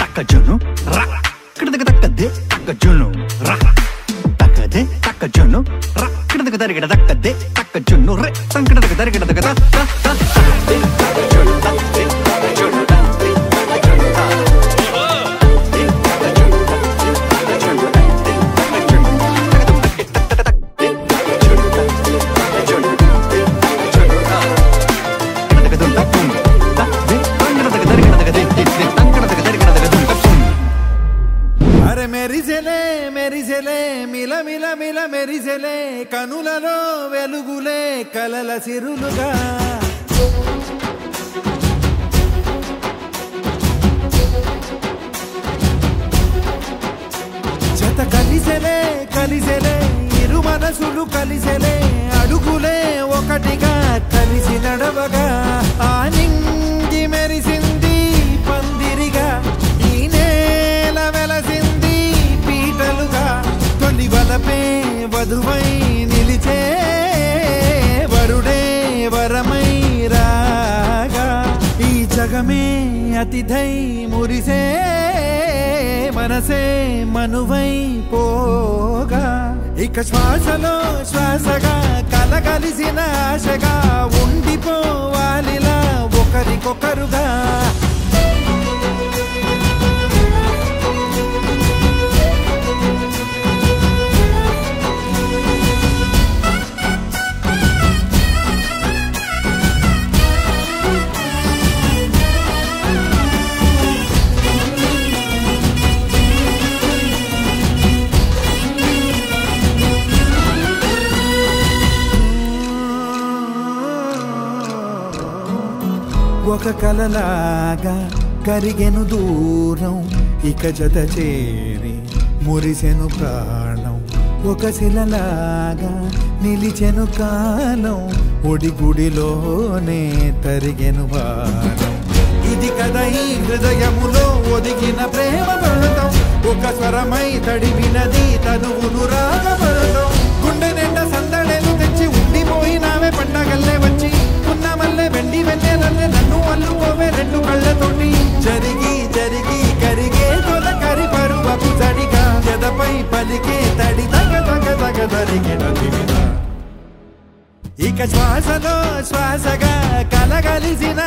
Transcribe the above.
తక్కజను రా ఇక్కడ దగ్గర తక్కదే తక్కజను రా తక్కదే తక్కజను రా தருகிட தக்கதே தக்க சுன்னுறு சங்கடத்துக்கு தருகிட தக்க అరే మెరిసెలే మెరిసెలే మిల మిల మిల మెరిసెలే కనులలో వెలుగులే కలల సిరులుగా. జత కలిసెలే కలిసెలే ఇరు మనసులు కలిసెలే అడుగులే ఒకటిగా కలిసి నడవగా. ఆ వధువై నిలిచే వరుడే వరమై రాగా ఈ జగమే అతిథై మురిసే మనసే మనువై పోగా. ఇక శ్వాసలో శ్వాసగా కలగలిసిన ఆశగా ఉండిపోవాలిలా ఒకరికి ఒక కలలాగా కరిగెను దూరం ఇక జత చేరి మురిసెను ప్రాణం. ఒక శిలలాగా నిలిచెను కాలం ఒడిగుడిలోనే తరిగెను బాణం. ఇది కదా ఈ హృదయములో ఒదిగిన ప్రేమ ఒక స్వరమై తడి ఇక శ్వాసలో శ్వాసగా కలగలిసిన